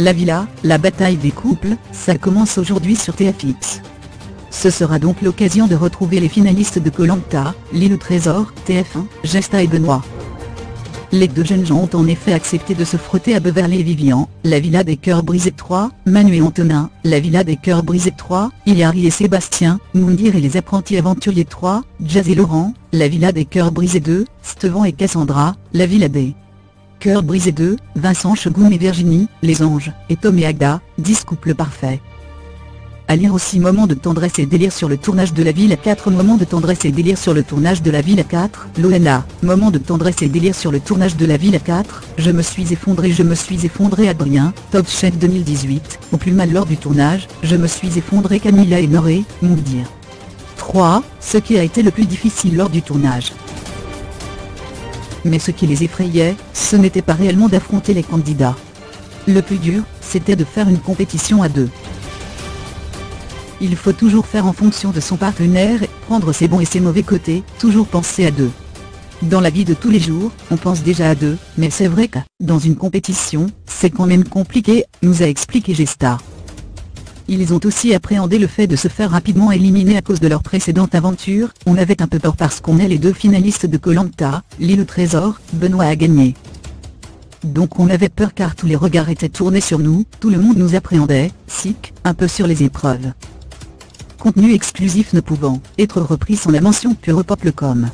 La villa, la bataille des couples, ça commence aujourd'hui sur TFX. Ce sera donc l'occasion de retrouver les finalistes de Colanta, Lille Trésor, TF1, Gesta et Benoît. Les deux jeunes gens ont en effet accepté de se frotter à Beverly et Vivian, la Villa des Cœurs Brisés 3, Manu et Antonin, la Villa des Cœurs Brisés 3, Iliari et Sébastien, Moundir et les apprentis aventuriers 3, Jazz et Laurent, la Villa des Cœurs Brisés 2, Stevan et Cassandra, la Villa des Cœurs Brisés 2, Vincent Chegoum et Virginie, les anges, et Tom et Agda, 10 couples parfaits. À lire aussi Moments de tendresse et délire sur le tournage de la ville 4 Moments de tendresse et délire sur le tournage de la ville 4 Loana, Moments de tendresse et délire sur le tournage de la ville 4 Je me suis effondré Je me suis effondré Adrien, Top Chef 2018, au plus mal lors du tournage, Je me suis effondré Camilla et Noré, dire. 3. Ce qui a été le plus difficile lors du tournage. Mais ce qui les effrayait, ce n'était pas réellement d'affronter les candidats. Le plus dur, c'était de faire une compétition à deux. Il faut toujours faire en fonction de son partenaire, prendre ses bons et ses mauvais côtés, toujours penser à deux. Dans la vie de tous les jours, on pense déjà à deux, mais c'est vrai que, dans une compétition, c'est quand même compliqué, nous a expliqué Gesta. Ils ont aussi appréhendé le fait de se faire rapidement éliminer à cause de leur précédente aventure, on avait un peu peur parce qu'on est les deux finalistes de Colanta, l'île au trésor, Benoît a gagné. Donc on avait peur car tous les regards étaient tournés sur nous, tout le monde nous appréhendait, sick, un peu sur les épreuves. Contenu exclusif ne pouvant être repris sans la mention pure pop.com.